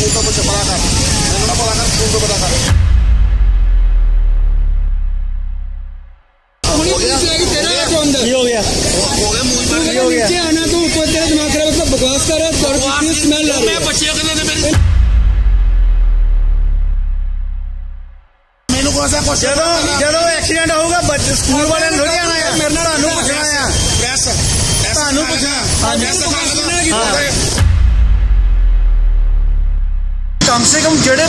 School ਦਾ ਬੱਚਾ ਪਤਾ ਕਰ ਮੈਨੂੰ ਨਾ ਪਤਾ ਕਰ ਸਕੂਲ ਦਾ ਪਤਾ ਕਰ ਹੁਣੀ ਪੁਲਿਸ ਆਈ ਤੇਰਾ ਆਟੋ ਅੰਦਰ ਕੀ ਹੋ ਗਿਆ ਹੋ ਗਿਆ ਮੂੰਹ ਤੂੰ ਹੋ ਗਿਆ? ਨੀਚੇ ਆਣਾ ਤੂੰ ਉੱਪਰ ਤੇਰਾ ਦਿਮਾਗ ਖਰਾਬ ਹੈ ਬਕਵਾਸ ਕਰ ਰਿਹਾ ਤੁਹਾਡੇ ਕਿੰਨੀ ਸਮੈਲ ਆ ਰਹੀ ਮੈਂ ਹੈ ਬੱਚੇ ਕਹਿੰਦੇ ਨੇ ਕਮ ਸੇ ਕਮ ਜਿਹੜੇ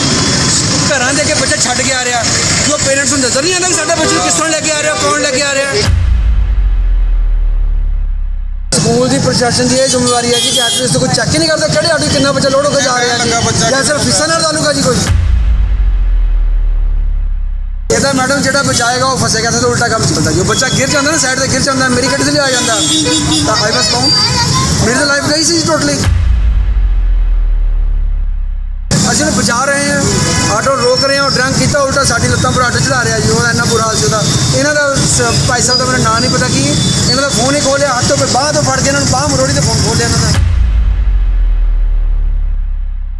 ਘਰਾਂ ਦੇ ਕੇ ਬੱਚਾ ਛੱਡ ਕੇ ਆ ਰਿਹਾ ਜੋ ਪੇਰੈਂਟਸ ਨੂੰ ਨਜ਼ਰ ਨਹੀਂ ਆਉਂਦਾ ਕਿ ਸਾਡਾ ਬੱਚਾ ਕਿਸ ਤਰ੍ਹਾਂ ਲੈ ਕੇ ਆ ਰਿਹਾ ਕੌਣ ਲੈ ਕੇ ਆ ਰਿਹਾ ਸਕੂਲ ਦੀ ਪ੍ਰਸ਼ਾਸਨ ਦੀ ਇਹ ਜ਼ਿੰਮੇਵਾਰੀ ਹੈ ਕਿ ਐਟਲੀਸਟ ਕੋਈ ਚੈੱਕ ਹੀ ਨਹੀਂ ਕਰਦਾ ਕਿਹੜੇ ਆਟੋ ਕਿੰਨਾ ਬੱਚਾ ਲੋਡ ਹੋ ਕੇ ਜਾ ਰਿਹਾ ਜੀ ਜਾਂ ਸਿਰਫ ਫੀਸਾਂ ਨਾਲ ਤਾਲੁਕਾ ਜੀ ਕੋਈ ਇਹਦਾ ਮੈਡਮ ਜਿਹੜਾ ਬਚਾਏਗਾ ਉਹ ਫਸੇਗਾ ਤੇ ਉਲਟਾ ਕੰਮ ਚੱਲਦਾ। ਜੋ ਬੱਚਾ ਗਿਰ ਜਾਂਦਾ ਨਾ ਸਾਈਡ ਤੇ ਗਿਰ ਜਾਂਦਾ ਮੇਰੀ ਗੱਡੀ ਤੇ ਲਿਆ ਜਾਂਦਾ। ਤਾਂ ਆਈ ਬਸ ਕਹੂੰ ਮੇਰੀ ਤਾਂ ਲਾਈਫ ਗਈ ਸੀ ਟੋਟਲੀ ਉਹਨੂੰ ਬਚਾ ਰਹੇ ਹਾਂ ਆਟੋ ਰੋਕ ਰਹੇ ਹਾਂ ਡਰੰਕ ਕੀਤਾ ਉਲਟਾ ਸਾਡੀ ਲੱਤਾਂ ਪਰ ਆਟੋ ਚਲਾ ਰਿਹਾ ਜੀ ਉਹਦਾ ਇੰਨਾ ਬੁਰਾ ਹਾਲ ਸੀ ਉਹਦਾ। ਇਹਨਾਂ ਦਾ ਭਾਈ ਸਾਹਿਬ ਦਾ ਮੈਨੂੰ ਨਾਂ ਨਹੀਂ ਪਤਾ ਕੀ ਇਹਨਾਂ ਦਾ ਫੋਨ ਹੀ ਖੋਲਿਆ ਹੱਥ ਤੋਂ ਬਾਹ ਤੋਂ ਫੜ ਕੇ ਇਹਨਾਂ ਨੂੰ ਬਾਹ ਮਰੋੜੀ ਤੇ ਫੋਨ ਖੋਲਿਆ ਇਹਨਾਂ ਦਾ।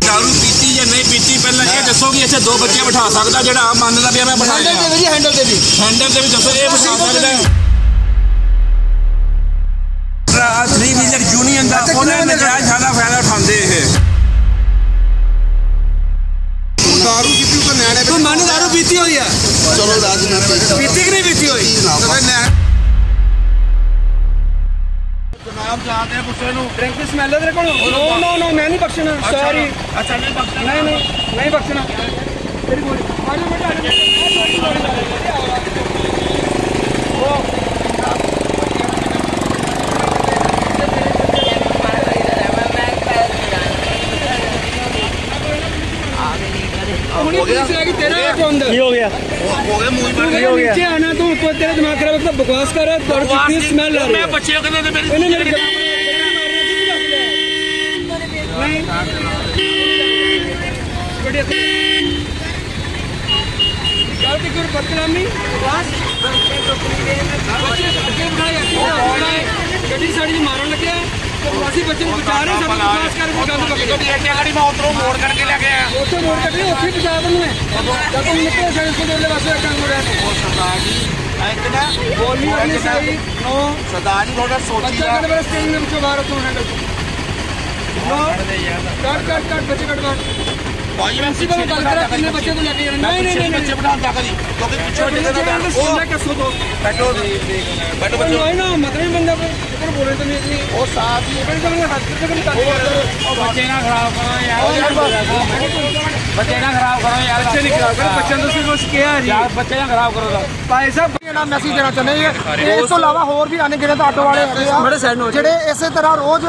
ਦਾਰੂ ਪੀਤੀ ਜਾਂ ਨਹੀਂ ਪੀਤੀ ਪਹਿਲਾਂ ਇਹ ਦੱਸੋ ਕਿ ਇੱਥੇ ਦੋ ਬੱਚੇ ਬਿਠਾ ਸਕਦਾ ਜਿਹੜਾ ਆਪ ਮੰਨਦਾ ਪਿਆ ਮੈਂ ਬਿਠਾ ਹੈਂਡਲ ਤੇ ਵੀ ਜੀ ਹੈਂਡਲ ਤੇ ਵੀ। ਹੈਂਡਲ ਤੇ ਵੀ ਦੱਸੋ ਇਹ ਬਿਠਾ ਸਕਦਾ ਹੈ। ਥ੍ਰੀ ਵੀਲਰ ਯੂਨੀਅਨ ਦਾ ਉਹਨੇ ਕਿੰਨੇ ਨਜਾਇਜ਼ ਪੀਤੀ ਹੋਈ ਹੈ। ਚਲੋ ਰਾਜ ਮੈਂ ਪੀਤੀ ਕਿ ਨਹੀਂ ਪੀਤੀ ਹੋਈ? ਜਨਾਬ ਜਾਣਦੇ ਆ ਗੁੱਸੇ ਨੂੰ। ਡਰਿੰਕ ਦੀ ਸਮੈਲ ਤੇਰੇ ਕੋਲ? ਨੋ ਨੋ ਨੋ ਮੈਂ ਨਹੀਂ ਬਖਸ਼ਣਾ। ਸੌਰੀ ਅੱਛਾ ਨਹੀਂ ਬਖਸ਼ਣਾ। ਨਹੀਂ ਨਹੀਂ ਨਹੀਂ ਬਖਸ਼ਣਾ। ਤੇਰੀ ਗੋਲੀ। ਬੇਟਾ ਆਜੋ ਹੁਣੀ ਪੁਲਿਸ ਆ ਗਈ ਤੇਰਾ ਆਟੋ ਅੰਦਰ ਕੀ ਹੋ ਗਿਆ? ਹੋ ਗਿਆ ਮੂੰਹ ਤੂੰ ਹੋ ਗਿਆ? ਨੀਚੇ ਆਣਾ ਤੂੰ ਉੱਪਰ ਤੇਰਾ ਦਿਮਾਗ ਖਰਾਬ ਤਾਂ ਬਕਵਾਸ ਕਰ ਰਿਹਾ ਤੁਹਾਡੇ ਕਿੰਨੀ ਸਮੈਲ ਆ ਰਹੀ ਮੈਂ ਬੱਚੇ ਕਹਿੰਦੇ ਨੇ ਮੇਰੀ ਇਹਨੇ ਮੇਰੇ ਤੂੰ ਗਲਤੀ ਕਰ ਬਦਨਾਮੀ? ਬਸ ਬੱਚੇ ਅੱਗੇ ਬਿਠਾਇਆ ਗੱਡੀ ਸਾਡੀ ਮਾਰਨ ਲੱਗਿਆ। ਅਸੀਂ ਬੱਚੇ ਨੂੰ ਬਚਾ ਰਹੇ ਸਾਨੂੰ ਬਕਵਾਸ ਕਰ ਕੇ ਗੱਲ ਪਕੜ ਗੱਡੀ ਅੱਗੇ ਖੜੀ ਮੈਂ ਉਧਰੋਂ ਮੋੜ ਕਰਕੇ ਲੈ ਕੇ ਆਇਆ ਉੱਥੇ ਮੋੜ ਕੱਢੀ ਉੱਥੇ ਹੀ ਬਚਾ ਦਿੰਦੇ ਨੇ ਜਦ ਤੱਕ ਨਿਕਲੇ ਸਾਡੇ ਸਕੂਲ ਦੇ ਵਾਸਤੇ ਕੰਮ ਹੋ ਰਿਹਾ ਉਹ ਸਰਦਾਰ ਜੀ ਇੱਕ ਨਾ ਬੋਲੀ ਨਹੀਂ ਸਹੀ ਨੋ ਸਰਦਾਰ ਜੀ ਥੋੜਾ ਸੋਚੀ ਬੱਚਾ ਜਾ ਕੱਢ ਮੇਰੇ ਸਟੇਜ ਦੇ ਵਿੱਚੋਂ ਬਾਹਰ ਉੱਥੋਂ ਹੈਂਡਲ ਨੋ ਕੱਟ ਕੱਟ ਕੱਟ ਬੱਚੇ ਕੱਢ ਕੱਢ ਭਾਈ ਮੈਂ ਪ੍ਰਿੰਸੀਪਲ ਨੂੰ ਗੱਲ ਕਰਾ ਕਿੰਨੇ ਬੱਚੇ ਤੋਂ ਲੈ ਕੇ ਜਾਣਾ ਨਹੀਂ ਨਹੀਂ ਨਹੀਂ ਬੱਚੇ ਬਿਠਾਉਂਦਾ ਕਦੀ ਕਿਉਂਕਿ ਪਿੱਛੇ ਬੱਚੇ ਬੱਚੇ ਦਾ ਦਾ ਸੁਣਨਾ ਕਿਸੋ ਤੋਂ ਬੈਠੋ ਬੈਠੋ ਬੱਚੋ ਨਹੀਂ ਨਾ ਮਤਲਬ ਹੀ ਬੰਦਾ ਕੋਈ ਕਿਹੜਾ ਬੋਲੇ ਤਾਂ ਨਹੀਂ ਇਤਨੀ ਉਹ ਸਾਥ ਹੀ ਬੜੀ ਤਾਂ ਹੱਥ ਤੇ ਕਦੀ ਕਰ ਉਹ ਬੱਚੇ ਨਾ ਖਰਾਬ ਕਰੋ ਯਾਰ। ਬੱਚੇ ਨਾ ਖਰਾਬ ਕਰੋ ਯਾਰ। ਬੱਚੇ ਨਹੀਂ ਖਰਾਬ ਕਰ। ਬੱਚਿਆਂ ਨੂੰ ਸਿਰਫ ਕੁਝ ਕਿਹਾ ਜੀ। ਯਾਰ ਬੱਚੇ ਨਾ ਖਰਾਬ ਕਰੋ ਦਾ ਭਾਈ ਸਾਹਿਬ ਜਿਹੜਾ ਮੈਸੇਜ ਦੇਣਾ ਚਾਹੁੰਦੇ ਹਾਂ ਤੇ ਇਸ ਤੋਂ ਇਲਾਵਾ ਹੋਰ ਵੀ ਆਨੇ ਗਿਣੇ ਤਾਂ ਆਟੋ ਵਾਲੇ ਹੈਗੇ ਆ ਬੜੇ ਸਾਈਡ ਨੂੰ ਹੋ ਜਾਓ। ਜਿਹੜੇ ਇਸੇ ਤਰ੍ਹਾਂ ਰੋਜ਼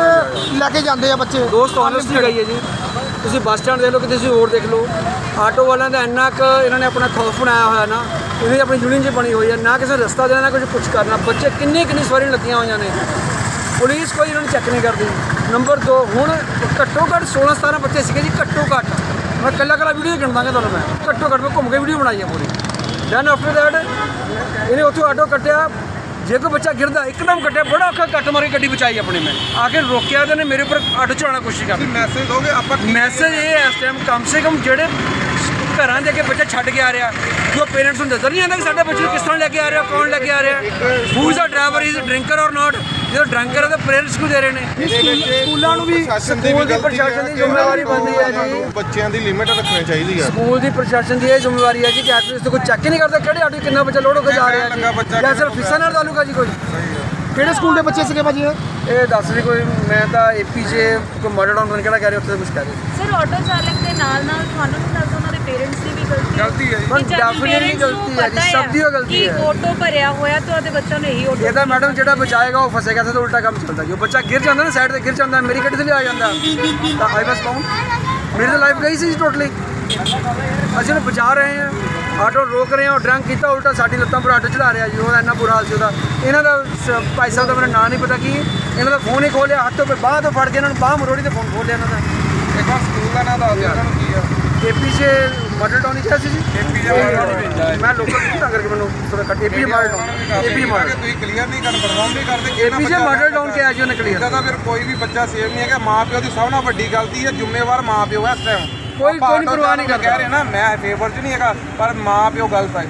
ਲੈ ਕੇ ਜਾਂਦੇ ਆ ਬੱਚੇ। ਦੋਸਤ ਆਨੈਸਟਲੀ ਗਈ ਹੈ ਜੀ। ਤੁਸੀਂ ਬੱਸ ਸਟੈਂਡ ਦੇਖ ਲਓ ਕਿ ਤੁਸੀਂ ਹੋਰ ਦੇਖ ਲਓ। ਆਟੋ ਵਾਲਿਆਂ ਦਾ ਇੰਨਾ ਕੁ ਇਹਨਾਂ ਨੇ ਆਪਣਾ ਖੌਫ ਬਣਾਇਆ ਹੋਇਆ ਨਾ ਇਹਦੀ ਆਪਣੀ ਯੂਨੀਅਨ 'ਚ ਬਣੀ ਹੋਈ ਹੈ। ਨਾ ਕਿਸੇ ਰਸਤਾ ਦੇਣਾ ਨਾ ਕੁਝ ਪੁੱਛ ਕਰਨਾ। ਬੱਚੇ ਕਿੰਨੇ ਕਿੰਨੀ ਸਵਾਰੀ ਲੱਗੀਆਂ ਹੋਈਆਂ ਨੇ। ਪੁਲਿਸ ਕੋਈ ਇਹਨਾਂ ਨੂੰ ਚੈੱਕ ਨਹੀਂ ਕਰਦੀ। ਨੰਬਰ 2 ਹੁਣ ਘੱਟੋ ਘੱਟ 16 17 ਬੱਚੇ ਸੀਗੇ ਜੀ ਘੱਟੋ ਘੱਟ। ਮੈਂ ਕੱਲਾ ਕੱਲਾ ਵੀਡੀਓ ਗਿਣ ਦਾਂਗਾ ਤੁਹਾਨੂੰ ਮੈਂ। ਘੱਟੋ ਘੱਟ ਮੈਂ ਘੁੰਮ ਕੇ ਵੀਡੀਓ ਬਣਾਈ ਹੈ ਪੂਰੀ। ਦੈਨ ਆਫਟਰ ਦੈਟ ਇਹਨੇ ਉੱਥੋਂ ਆਟੋ ਕੱਟਿਆ। ਜੇ ਕੋਈ ਬੱਚਾ ਗਿਰਦਾ ਇੱਕਦਮ ਕੱਟਿਆ। ਬੜਾ ਔਖਾ ਕੱਟ ਮਾਰ ਕੇ ਗੱਡੀ ਬਚਾਈ ਆਪਣੀ ਮੈਂ। ਆ ਕੇ ਰੋਕਿਆ ਤੇ ਇਹਨੇ ਮੇਰੇ ਉੱਪਰ ਆਟੋ ਚਲਾਉਣ ਦੀ ਕੋਸ਼ਿਸ਼ ਕਰਦੀ ਮੈਸੇਜ ਦੋਗੇ ਆਪਾਂ ਮੈਸੇਜ ਇਹ ਹੈ ਇਸ ਟਾਈਮ ਕਮ ਸੇ ਕਮ ਜਿਹੜੇ ਘਰਾਂ ਦੇ ਅੱਗੇ ਬੱਚਾ ਛੱਡ ਕੇ ਆ ਰਿਹਾ ਜੋ ਪੇਰੈਂਟਸ ਨੂੰ ਨਜ਼ਰ ਨਹੀਂ ਆਉਂਦਾ ਕਿ ਸਾਡਾ ਬੱਚਾ ਕਿਸ ਤਰ੍ਹਾਂ ਲੈ ਕੇ ਆ ਰਿਹਾ ਕੌਣ ਲੈ ਕੇ ਆ ਰਿਹਾ। Who is a driver is drinker or not ਜਦੋਂ ਡਰੰਕਰ ਹੈ ਤਾਂ ਪੇਰੈਂਟਸ ਕਿਉਂ ਦੇ ਰਹੇ ਨੇ। ਸਕੂਲਾਂ ਨੂੰ ਵੀ ਸਕੂਲ ਦੀ ਪ੍ਰਸ਼ਾਸਨ ਦੀ ਜ਼ਿੰਮੇਵਾਰੀ ਬਣਦੀ ਹੈ ਜੀ। ਬੱਚਿਆਂ ਦੀ ਲਿਮਿਟ ਰੱਖਣੀ ਚਾਹੀਦੀ ਆ ਸਕੂਲ ਦੀ ਪ੍ਰਸ਼ਾਸਨ ਦੀ ਇਹ ਜ਼ਿੰਮੇਵਾਰੀ ਹੈ ਕਿ ਐਟਲੀਸਟ ਕੋਈ ਚੈੱਕ ਹੀ ਨਹੀਂ ਕਰਦਾ ਕਿਹੜੇ ਆਟੋ ਕਿੰਨਾ ਬੱਚਾ ਲੋਡ ਹੋ ਕੇ ਜਾ ਰਿਹਾ ਜੀ। ਜਾਂ ਸਿਰਫ ਫੀਸਾਂ ਨਾਲ ਤਾਲੁਕਾ ਜੀ ਕੋਈ? ਕਿਹੜੇ ਸਕੂਲ ਦੇ ਬੱਚੇ ਸੀਗੇ ਭਾਜੀ ਇਹ? ਦੱਸ ਨਹੀਂ ਕੋਈ ਮੈਂ ਤਾਂ ਏਪੀ ਕੋਈ ਮਾਡਲ ਟਾਊਨ ਤੋਂ ਕਿਹੜਾ ਕਹਿ ਰਿਹਾ ਉੱਥੇ ਕੁਝ ਕਹਿ ਰਹੇ। ਸਰ ਆਟੋ ਚਾਲਕ ਦੇ ਨਾਲ ਨਾਲ ਤੁਹਾਨੂੰ ਨਹੀਂ ਲੱਗਦਾ ਉਹਨਾਂ ਦੇ ਪੇਰੈਂਟਸ ਦੀ ਵੀ ਗਲਤੀ ਗਲਤੀ ਹੈ ਜੀ। ਪਰ ਕਿ ਜਦ ਵੀ definitely parents ਨੂੰ ਗਲਤੀ ਹੈ ਜੀ, ਪਤਾ ਸਭ ਦੀ ਉਹ ਗਲਤੀ ਕਿ ਹੈ। ਆਟੋ ਭਰਿਆ ਹੋਇਆ ਤੇ ਉਹਦੇ ਬੱਚਿਆਂ ਨੂੰ ਇਹੀ ਆਟੋ ਇਹਦਾ ਮੈਡਮ ਜਿਹੜਾ ਬਚਾਏਗਾ ਉਹ ਫਸੇਗਾ ਤੇ ਉਲਟਾ ਕੰਮ ਚੱਲਦਾ ਜੋ। ਬੱਚਾ ਗਿਰ ਜਾਂਦਾ ਨਾ ਸਾਈਡ ਤੇ ਗਿਰ ਜਾਂਦਾ ਮੇਰੀ ਗੱਡੀ ਤੇ ਲਿਆ ਜਾਂਦਾ। ਤਾਂ ਆਈ ਬਸ ਕਹੂੰ ਮੇਰੀ ਤਾਂ ਲਾਈਫ ਗਈ ਸੀ ਟੋਟਲੀ ਅਸੀਂ ਉਹਨੂੰ ਬਚਾ ਰਹੇ ਹਾਂ ਆਟੋ ਰੋਕ ਰਹੇ ਹਾਂ ਡਰੰਕ ਕੀਤਾ ਉਲਟਾ ਸਾਡੀ ਲੱਤਾਂ ਪਰ ਆਟੋ ਚਲਾ ਰਿਹਾ ਜੀ। ਉਹਦਾ ਇੰਨਾ ਬੁਰਾ ਹਾਲ ਸੀ ਉਹਦਾ। ਇਹਨਾਂ ਦਾ ਸ- ਭਾਈ ਸਾਹਿਬ ਦਾ ਮੈਨੂੰ ਨਾਂ ਨਹੀਂ ਪਤਾ ਕੀ। ਇਹਨਾਂ ਦਾ ਫੋਨ ਹੀ ਖੋਲਿਆ ਹੱਥ ਤੋਂ ਬਾਹ ਤੋਂ ਫੜ ਕੇ ਇਹਨਾਂ ਨੂੰ ਬਾਹ ਮਰੋੜੀ ਤੇ ਫੋਨ ਖੋਲਿਆ ਇਹਨਾਂ ਦਾ। ਇੱਕ ਵਾਰ ਸਕੂਲ ਦਾ ਨਾਮ ਦੱਸ ਦਿਓ ਇਹਨਾਂ ਨੂੰ ਕੀ ਆ। ਏਪੀ 'ਚ ਮਾਡਲ ਟਾਊਨ ਹੀ ਕਿਹਾ ਸੀ ਜੀ। AP ਜਾਂ model town ਹੀ। ਮੈਂ ਲੋਕਲ ਨਹੀਂ ਤਾਂ ਕਰਕੇ ਮੈਨੂੰ ਥੋੜਾ ਕੱਟ AP Model Town AP Model ਤੁਸੀਂ ਕਲੀਅਰ ਨਹੀਂ ਕਰ ਪਰਫਾਰਮ ਨਹੀਂ ਕਰਦੇ ਏਪੀ 'ਚ ਮਾਡਲ ਟਾਊਨ ਕਿਹਾ ਜੀ ਉਹਨੇ ਕਲੀਅਰ ਦਾ ਫਿਰ ਕੋਈ ਵੀ ਬੱਚਾ ਸੇਫ ਨਹੀਂ ਹੈਗਾ ਮਾਂ ਪਿਓ ਦੀ ਸਭ ਨਾਲ ਵੱਡੀ ਗਲਤੀ ਹੈ ਜ਼ਿੰਮੇਵਾਰ ਮਾਂ ਪਿਓ ਹੈ ਇਸ ਟਾਈਮ ਕੋਈ ਕੋਈ ਪਰਵਾਹ ਨਹੀਂ ਕਹਿ ਕਰਦਾ। ਰਹੇ ਨਾ ਮੈਂ ਫੇਵਰ 'ਚ ਨਹੀਂ ਹੈਗਾ ਪਰ ਮਾਂ ਪਿਓ ਗਲਤ ਹੈ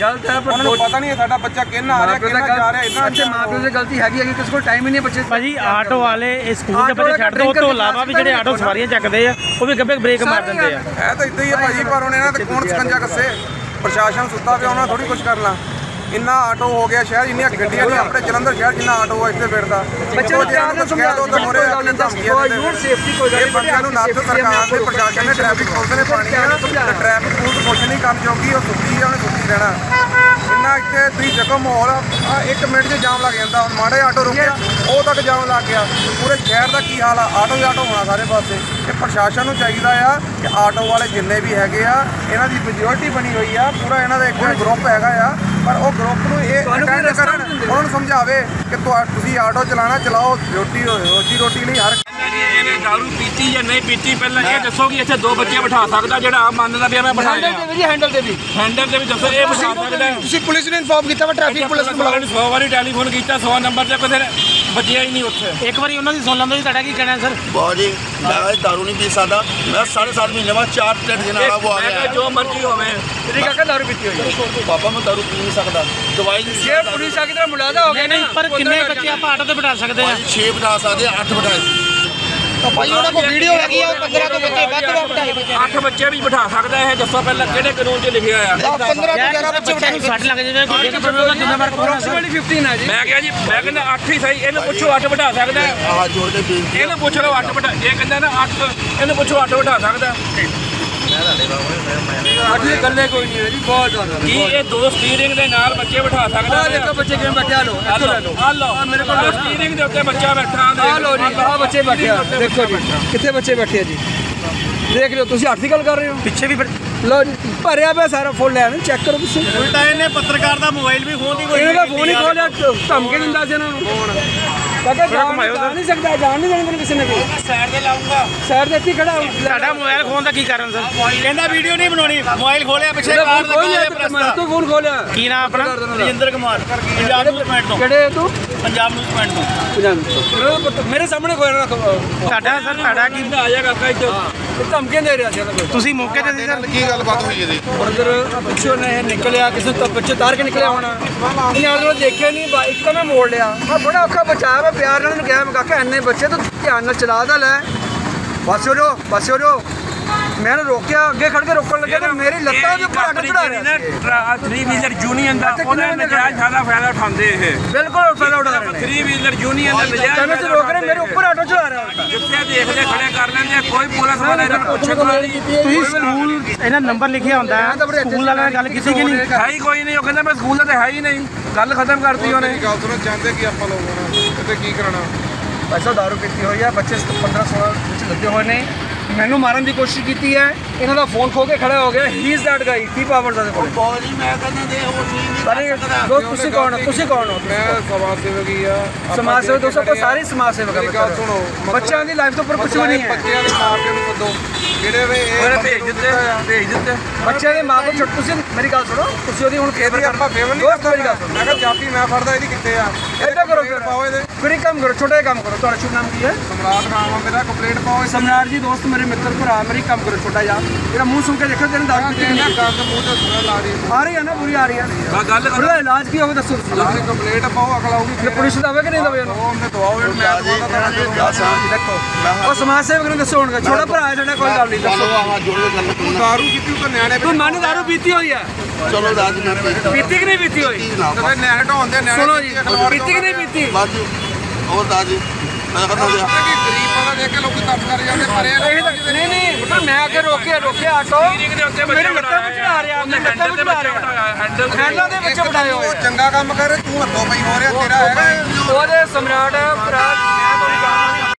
ਗਲਤ ਹੈ ਪਰ ਉਹਨਾਂ ਨੂੰ ਪਤਾ ਨਹੀਂ ਹੈ ਸਾਡਾ ਬੱਚਾ ਕਿੰਨਾ ਆ ਰਿਹਾ ਮਾਪਿਓ ਕਿੰਨਾ ਜਾ ਰਿਹਾ ਇਦਾਂ ਅੱਛਾ। ਮਾਪਿਓ ਦੀ ਗਲਤੀ ਹੈਗੀ ਹੈ ਕਿ ਕਿਸੇ ਕੋਲ ਟਾਈਮ ਹੀ ਨਹੀਂ ਹੈ ਬੱਚੇ ਭਾਜੀ ਆਟੋ ਵਾਲੇ ਇਹ ਸਕੂਲ ਦੇ ਆਟੋ ਬੱਚੇ ਵਾਲਾ ਛੱਡ ਦੋ ਉਹ drink ਤੋਂ ਕਰਕੇ ਇਲਾਵਾ ਵੀ ਜਿਹੜੇ ਆਟੋ ਸਵਾਰੀਆਂ ਚੱਕਦੇ ਆ ਉਹ ਵੀ ਗੱਬੇ ਬ੍ਰੇਕ ਮਾਰ ਦਿੰਦੇ ਆ। ਹੈ ਤਾਂ ਇਦਾਂ ਹੀ ਹੈ ਭਾਜੀ ਪਰ ਹੁਣ ਇਹਨਾਂ ਤੇ ਕੌਣ ਸਕੰਜਾ ਕੱਸੇ। ਪ੍ਰਸ਼ਾਸਨ ਸੁੱਤਾ ਪਿਆ ਉਹਨਾਂ ਥੋੜੀ ਕੁਝ ਕਰਨਾ। ਇੰਨਾ ਆਟੋ ਹੋ ਗਿਆ ਸ਼ਹਿਰ ਇੰਨੀਆਂ ਗੱਡੀਆਂ ਨਹੀਂ ਆਪਣੇ ਜਲੰਧਰ ਸ਼ਹਿਰ ਜਿੰਨਾ ਆਟੋ ਆ ਇੱਥੇ ਫਿਰਦਾ। ਬੱਚੇ ਨੂੰ ਪਿਆਰ ਨਾਲ ਸਮਝਾ ਦੋ ਤਾਂ ਮੋਰੇ ਆਪਣੇ ਧਮਕੀਆਂ ਕੋਈ ਦਿੰਦੇ ਯੂਰ ਸੇਫਟੀ ਕੋਈ ਗੱਲ ਇਹ ਬੰਦਿਆਂ ਨੂੰ ਨੱਥ ਸਰਕਾਰ ਨੇ ਪ੍ਰਸ਼ਾਸਨ ਨੇ ਟ੍ਰੈਫਿਕ ਪੁਲਿਸ ਨੇ ਪਾਣੀ ਹੈ ਤੇ ਟ੍ਰੈਫਿਕ ਪੁਲਿਸ ਕੁਛ ਨਹੀਂ ਕਰਨ ਜੋਗੀ ਉਹ ਸੁੱਤੀ ਆ ਰਹਿਣਾ। ਇੰਨਾ ਇੱਥੇ ਤੁਸੀਂ ਦੇਖੋ ਮਾਹੌਲ ਆ ਇੱਕ ਮਿੰਟ 'ਚ ਜਾਮ ਲੱਗ ਜਾਂਦਾ। ਹੁਣ ਮਾੜੇ ਆਟੋ ਰੁਕਿਆ ਉਹ ਤੱਕ ਜਾਮ ਲੱਗ ਗਿਆ। ਪੂਰੇ ਸ਼ਹਿਰ ਦਾ ਕੀ ਹਾਲ ਆ? ਆਟੋ ਹੀ ਆਟੋ ਹੋਣਾ ਸਾਰੇ ਪਾਸੇ। ਇਹ ਪ੍ਰਸ਼ਾਸਨ ਨੂੰ ਚਾਹੀਦਾ ਆ ਕਿ ਆਟੋ ਵਾਲੇ ਜਿੰਨੇ ਵੀ ਹੈਗੇ ਆ ਇਹਨਾਂ ਦੀ ਮੈਜੋਰਟੀ ਬਣੀ ਹੋਈ ਆ। ਪੂਰਾ ਇਹਨਾਂ ਦਾ ਇੱਕ ਗਰੁੱਪ ਹੈਗਾ ਆ। ਪਰ ਉਹ ਗਰੁੱਪ ਨੂੰ ਇਹ ਅਟੈਂਡ ਕਰਨ। ਉਹਨਾਂ ਨੂੰ ਸਮਝਾਵੇ ਕਿ ਤੁਸੀਂ ਆਟੋ ਚਲਾਣਾ ਚਲਾਓ। ਰੋਟੀ ਰੋਜੀ ਰੋਟੀ ਲਈ ਹਰ ਇਹਨੇ ਦਾਰੂ ਪੀਤੀ ਜਾਂ ਨਹੀਂ ਪੀਤੀ ਪਹਿਲਾਂ ਇਹ ਦੱਸੋ ਕਿ ਇੱਥੇ ਦੋ ਬੱਚੇ ਬਿਠਾ ਸਕਦਾ ਜਿਹੜਾ ਆ ਮੰਨਦਾ ਵੀ ਮੈਂ ਬਿਠਾ ਹੈਂਡਲ ਤੇ ਵੀ ਜੀ ਹੈਂਡਲ ਤੇ ਵੀ। ਹੈਂਡਲ ਤੇ ਵੀ ਦੱਸੋ ਇਹ ਬਿਠਾ ਸਕਦਾ ਹੈ। ਤੁਸੀਂ ਪੁਲਿਸ ਨੂੰ ਇਨਫੋਰਮ ਕੀਤਾ ਵਾ ਟ੍ਰੈਫਿਕ ਪੁਲਿਸ ਨੂੰ ਬੁਲਾਓ ਨੂੰ 100 ਵਾਰੀ ਟੈਲੀਫੋਨ ਕੀਤਾ 100 ਨੰਬਰ ਤੇ ਕੋਈ ਬੱਜਿਆ ਹੀ ਨਹੀਂ ਉੱਥੇ। ਇੱਕ ਵਾਰੀ ਉਹਨਾਂ ਦੀ ਸੁਣ ਲੈਂਦੇ ਜੀ ਤੁਹਾਡਾ ਕੀ ਕਹਿਣਾ ਸਰ ਬਹੁਤ ਜੀ ਮੈਂ ਦਾਰੂ ਨਹੀਂ ਪੀ ਸਕਦਾ। ਮੈਂ ਸਾਢੇ ਸਾਤ ਮਹੀਨੇ ਬਾਅਦ ਚਾਰ ਪਲੇਟ ਦੇ ਨਾਲ ਉਹ ਆ ਮੈਂ ਕਿਹਾ ਗਿਆ ਜੋ ਮਰਜ਼ੀ ਹੋਵੇ। ਤੇਰੀ ਕਾਕਾ ਦਾਰੂ ਪੀਤੀ ਹੋਈ ਹੈ। ਪਾਪਾ ਮੈਂ ਦਾਰੂ ਪੀ ਨਹੀਂ ਸਕਦਾ। ਦਵਾਈ ਨਹੀਂ ਜੇ ਪੁਲਿਸ ਆ ਕੇ ਤੇਰਾ ਮੁਲਾਜ਼ਾ ਹੋ ਗਿਆ ਨਹੀਂ ਪਰ ਕਿੰਨੇ ਬੱਚੇ ਆਪਾਂ ਆਟੋ ਤੇ ਬਿਠਾ ਸਕਦੇ ਆ? 6 ਬਿਠਾ ਸਕਦੇ 8 ਬਿਠਾ ਭਾਈ ਉਹਨਾਂ ਕੋਲ ਵੀਡੀਓ ਹੈਗੀ ਆ 15 ਤੋਂ ਬੱਚੇ ਵੱਧ ਤੋਂ ਵੱਧ ਬਿਠਾਏ ਬੱਚੇ। 8 ਬੱਚੇ ਵੀ ਬਿਠਾ ਸਕਦਾ ਇਹ ਦੱਸੋ ਪਹਿਲਾਂ ਕਿਹੜੇ ਕਾਨੂੰਨ 'ਚ ਲਿਖਿਆ ਆ 15 ਤੋਂ 11 ਬੱਚੇ ਨੂੰ ਸੱਟ ਲੱਗ ਜਾਵੇ ਕੋਈ ਇੱਕ ਬੰਦਾ ਦਾ ਜ਼ਿੰਮੇਵਾਰ ਕੌਣ ਹੈ ਸਰ ਅਪਰੋਕਸੀਮੇਟਲੀ 15 ਹੈ ਜੀ ਮੈਂ ਕਿਹਾ ਜੀ ਮੈਂ ਕਹਿੰਦਾ 8 ਹੀ ਸਹੀ ਇਹਨੂੰ ਪੁੱਛੋ 8 ਬਿਠਾ ਸਕਦਾ। ਆਹ ਜੋੜ ਕੇ ਬੇਨਤੀ ਇਹਨੂੰ ਪੁੱਛ ਲਓ 8 ਬਿਠਾ ਇਹ ਕਹਿੰਦਾ ਨਾ 8 ਇਹਨੂੰ ਪੁੱਛੋ 8 ਬਿਠਾ ਸਕਦਾ। ਅੱਜ ਇਹ ਗੱਲੇ ਕੋਈ ਨਹੀਂ ਹੈ ਜੀ ਬਹੁਤ ਜ਼ਿਆਦਾ ਕੀ ਇਹ ਦੋ ਸਟੀਅਰਿੰਗ ਦੇ ਨਾਲ ਬੱਚੇ ਬਿਠਾ ਸਕਦਾ ਆ ਦੇਖੋ ਬੱਚੇ ਕਿਵੇਂ ਬੈਠੇ ਆ ਲੋ ਇੱਥੋਂ ਲੈ ਆ ਲਓ। ਮੇਰੇ ਕੋਲ ਸਟੀਅਰਿੰਗ ਦੇ ਉੱਤੇ ਬੱਚਾ ਬੈਠਾ ਆ ਲੋ ਜੀ ਆ ਬੱਚੇ ਬੈਠੇ ਆ ਦੇਖੋ ਜੀ ਕਿੱਥੇ ਬੱਚੇ ਬੈਠੇ ਆ ਜੀ? ਦੇਖ ਲਿਓ ਤੁਸੀਂ ਅੱਠ ਦੀ ਗੱਲ ਕਰ ਰਹੇ ਹੋ? ਪਿੱਛੇ ਵੀ ਲਓ ਜੀ ਭਰਿਆ ਪਿਆ ਸਾਰਾ ਫੁੱਲ ਲੈਣ ਚੈੱਕ ਕਰੋ ਤੁਸੀਂ। ਉਲਟਾ ਇਹਨੇ ਪੱਤਰਕਾਰ ਦਾ ਮੋਬਾਈਲ ਵੀ ਖੋਣ ਦੀ ਇਹਨਾਂ ਦਾ ਫੋਨ ਹੀ ਖੋਲਿਆ ਧਮਕੇ ਦਿੰਦਾ ਸੀ ਇਹਨਾਂ ਨੂੰ। ਫੋਨ। ਕਾਕਾ ਜਾਣ ਜਾ ਨਹੀਂ ਸਕਦਾ ਜਾਣ ਨਹੀਂ ਦੇਣਾ ਤੈਨੂੰ ਕਿਸੇ ਨੇ ਵੀ। ਸਾਈਡ ਤੇ ਲਾਉਂਗਾ ਸਾਈਡ ਦੇ ਇੱਥੇ ਹੀ ਖੜਾ। ਤੁਹਾਡਾ ਮੋਬਾਈਲ ਖੋਣ ਦਾ ਕੀ ਕਾਰਨ ਸਰ? ਕਹਿੰਦਾ ਵੀਡੀਓ ਨਹੀਂ ਬਣਾਉਣੀ। ਮੋਬਾਈਲ ਖੋਲਿਆ ਪਿੱਛੇ ਕਾਰ ਲੱਗਾ ਤੂੰ ਫੋਨ ਖੋਲਿਆ। ਕੀ ਨਾਮ ਆਪਣਾ? ਰਜਿੰਦਰ ਕੁਮਾਰ। ਪੰਜਾਬ ਮੂਵਮੈਂਟ ਤੋਂ। ਕਿਹੜੇ ਤੂੰ? ਪੰਜਾਬ ਮੂਵਮੈਂਟ ਤੋਂ। ਪੰਜਾਬ ਮੇਰੇ ਸਾਹਮਣੇ ਕੋਈ ਨਾ ਤੁਹਾਡਾ ਸਰ ਤੁਹਾਡਾ ਕੀ ਆ ਜਾ ਕਾਕਾ ਇੱਥੇ। ਧਮਕੇ ਦੇ ਰਿਹਾ ਸੀ ਇਹਦਾ ਕੋਈ ਤੁਸੀਂ ਮੌਕੇ ਤੇ ਸੀ ਸਰ? ਕੀ ਗੱਲਬਾਤ ਹੋਈ ਇਹਦੀ? ਉਧਰ ਪਿੱਛੋਂ ਨੇ ਇਹ ਨਿਕਲਿਆ ਕਿਸੇ ਤੋਂ ਪਿੱਛੇ ਤਾਰ ਕੇ ਨਿਕਲਿਆ ਹੋਣਾ। ਇਹਨੇ ਆਲੇ ਦੁਆਲੇ ਦੇਖਿਆ ਨਹੀਂ ਬਾ ਇੱਕੋ ਮੈਂ ਮੋੜ ਲਿਆ। ਆ ਬੜਾ ਔਖਾ ਬਚਾਇਆ ਮੈਂ ਪਿਆਰ ਨਾਲ ਇਹਨੂੰ ਕਿਹਾ ਮੈਂ ਕਾਕਾ ਇੰਨੇ ਬੱਚੇ ਤੂੰ ਧਿਆਨ ਨਾਲ ਚਲਾ ਦਾ ਲੈ। ਬਸ ਹੋ ਜਾਓ ਬਸ ਹੋ ਜਾਓ ਮੈਂ ਇਹਨੂੰ ਰੋਕਿਆ ਅੱਗੇ ਖੜ ਕੇ ਰੋਕਣ ਲੱਗਿਆ ਤੇ ਮੇਰੀ ਲੱਤਾਂ ਦੇ ਉੱਪਰ ਅੱਡ ਚੜਾ ਰਿਹਾ ਸੀ। ਥਰੀ ਵੀਲਰ ਯੂਨੀਅਨ ਦਾ ਨੇ ਨਜਾਇਜ਼ ਫਾਇਦਾ ਫਾਇਦਾ ਉਠਾਉਂਦੇ ਇਹ। ਬਿਲਕੁਲ ਫਾਇਦਾ ਉਠਾ ਰਹੇ ਨੇ। ਥਰੀ ਵੀਲਰ ਯੂਨੀਅਨ ਦਾ ਨਜਾਇਜ਼ ਤੇ ਰੋਕ ਰਹੇ ਮੇਰੇ ਉੱਪਰ ਆਟੋ ਚਲਾ ਰਿਹਾ। ਜਿੱਥੇ ਦੇਖਦੇ ਖੜੇ ਕਰ ਲੈਂਦੇ ਆ, ਕੋਈ ਪੁਲਿਸ ਵਾਲਾ ਇਹਨਾਂ ਨੂੰ ਨਹੀਂ ਤੁਸੀਂ ਸਕੂਲ ਇਹਨਾਂ ਨੰਬਰ ਲਿਖਿਆ ਹੁੰਦਾ ਸਕੂਲ ਵਾਲਿਆਂ ਨੇ ਗੱਲ ਕੀਤੀ ਕਿ ਨਹੀਂ? ਹੈ ਹੀ ਕੋਈ ਨਹੀਂ ਉਹ ਕਹਿੰਦਾ ਮੈਂ ਸਕੂਲ ਦਾ ਤੇ ਹੈ ਹੀ ਨਹੀਂ। ਗੱਲ ਖਤਮ ਕਰਤੀ ਉਹਨੇ। ਗੱਲ ਸੁਣੋ ਚਾਹੁੰਦੇ ਕੀ ਆਪਾਂ ਲੋਕ ਹੋਣਾ ਤੇ ਕੀ ਕਰਨਾ ਐਸਾ ਦਾਰੂ ਪੀਤੀ ਹੋਈ ਹੈ ਬੱਚੇ 15 16 ਵਿੱਚ ਲੱਗੇ ਹੋਏ ਨੇ। ਮੈਨੂੰ ਮਾਰਨ ਦੀ ਕੋਸ਼ਿਸ਼ ਕੀਤੀ ਹੈ। ਇਹਨਾਂ ਦਾ ਫੋਨ ਖੋ ਕੇ ਖੜਾ ਹੋ ਗਿਆ। ਹੀ ਇਜ਼ ਦੈਟ ਗਾਈ ਕੀ ਪਾਵਰ ਦਾ ਕੋਲ। ਬਹੁਤ ਜੀ ਮੈਂ ਕਹਿੰਦਾ ਦੇ ਉਹ ਨਹੀਂ ਦੋਸਤ ਤੁਸੀਂ ਕੌਣ ਹੋ? ਤੁਸੀਂ ਕੌਣ ਹੋ? ਮੈਂ ਸਮਾਜ ਸੇਵਕ ਹੀ ਆ ਸਮਾਜ ਸੇਵਕ ਦੋਸਤੋ ਆਪਾਂ ਸਾਰੇ ਸਮਾਜ ਸੇਵਕ ਮੇਰੀ ਗੱਲ ਸੁਣੋ ਆ ਬੱਚਿਆਂ ਦੀ ਲਾਈਫ ਤੋਂ ਉੱਪਰ ਕੁਝ ਵੀ ਨਹੀਂ ਹੈ। ਬੱਚਿਆਂ ਦੇ ਮਾਪਿਆਂ ਨੂੰ ਸੱਦੋ ਜਿਹੜੇ ਵੇ ਇਹ ਭੇਜ ਦਿੱਤੇ ਭੇਜ ਦਿੱਤੇ। ਬੱਚਿਆਂ ਦੇ ਮਾਪੇ ਛੱਡ ਤੁਸੀਂ ਮੇਰੀ ਗੱਲ ਸੁਣੋ ਤੁਸੀਂ ਉਹਦੀ ਹੁਣ ਫੇਵਰ ਆਪਾਂ ਫੇਵਰ ਨਹੀਂ ਦੋਸਤ ਮੇਰੀ ਗੱਲ ਸੁਣੋ। ਮੈਂ ਕਿਹਾ ਚਾਬੀ ਮੈਂ ਫੜਦਾ ਇਹਦੀ ਕਿੱਥੇ ਆ? ਏਦਾਂ ਕਰੋ ਫਿਰ ਪਾਓ ਇਹਦੇ। ਫਿਰ ਇੱਕ ਕੰਮ ਕਰੋ ਛੋਟਾ ਜਿਹਾ ਕੰਮ ਕਰੋ ਤੁਹਾਡਾ ਸ਼ੁਭ ਨਾਮ ਕੀ ਹੈ? ਸਮਰਾਟ ਨਾਮ ਆ ਮੇਰਾ ਕੰਪਲੇਂਟ ਪਾਓ ਸਮਰਾਟ ਜੀ ਦੋਸਤ ਮੇਰੇ ਮਿੱਤਰ ਭਰਾ ਮੇਰੀ ਕੰਮ ਕਰੋ ਛੋਟਾ ਜਿਹਾ। ਇਹਦਾ ਮੂੰਹ ਸੁਣ ਕੇ ਦੇਖੋ ਪੀਤੀ ਜਿਹੜਾ ਨਹੀਂ। ਗੰਦ ਮੂੰਹ ਤੇ ਸੁਣਾ ਲਾ ਰਹੀ ਆ ਰਹੀ ਹੈ ਨਾ ਪੂਰੀ ਆ ਰਹੀ ਹੈ। ਆ ਗੱਲ ਕਰੋ। ਇਲਾਜ ਕੀ ਹੋਵੇ ਦੱਸੋ ਤੁਸੀਂ। ਕੰਪਲੇਂਟ ਪਾਓ ਅਕਲ ਆਊਗੀ ਇਹ ਪੁਲਿਸ ਦਵੇ ਕਿ ਨਹੀਂ ਦਵੇ ਉਹਨੂੰ? ਉਹਨੇ ਦਵਾਓ ਮੈਂ ਦਵਾਉਂਦਾ ਦੇਖੋ। ਉਹ ਸਮਾਜ ਸੇਵਕ ਨੂੰ ਦੱਸੋ ਹੁਣ ਛੋਟਾ ਭਰਾ ਹੈ ਸਾਡਾ ਕੋਈ ਗੱਲ ਨਹੀਂ ਦੱਸੋ। ਆਹ ਜੋੜ ਕੇ ਗੱਲ ਕਰਨਾ ਦਾਰੂ ਕੀਤੀ ਤਾਂ ਨਿਆਣੇ ਤੂੰ ਮਨ ਦਾਰੂ ਪੀਤੀ ਹੋਈ ਹੈ? ਚਲੋ ਰਾਜ ਮੈਂ ਪੀਤਾ ਪੀਤੀ ਕਿ ਨਹੀਂ ਪੀਤੀ ਹੋਈ? ਤੇ ਨਿਆਣੇ ਢਾਉਂਦੇ ਨਿਆਣੇ ਸੁਣੋ ਜੀ ਪੀਤੀ ਕਿ ਨਹੀਂ ਪੀਤੀ? ਬਾਜੂ ਹੋਰ ਰਾਜ ਮੈਂ ਕਹਿੰਦਾ ਕਿ ਗਰੀਬ ਵਾਲਾ ਦੇਖ ਕੇ ਲੋਕੀ ਤਰਸ ਕਰ ਜਾਂਦੇ ਪਰ ਨਹੀਂ ਨਹੀਂ ਮੈਂ ਅੱਗੇ ਰੋਕਿਆ ਰੋਕਿਆ ਆਟੋ। ਦੇ ਮੇਰੇ ਲੱਤਾਂ ਵਿੱਚ ਚੜਾ ਰਿਹਾ ਲੱਤਾਂ ਹੈਂਡਲ ਵਿੱਚ ਰਿਹਾ। ਦੇ ਵਿੱਚ ਬਿਠਾਏ ਹੋਏ ਉਹ ਆ। ਚੰਗਾ ਕੰਮ ਕਰ ਤੂੰ ਹੱਥੋਂ ਪਈ ਹੋ ਰਿਹਾ ਤੇਰਾ ਹੈਗਾ। ਉਹਦੇ ਸਮਰਾਟ ਭਰਾ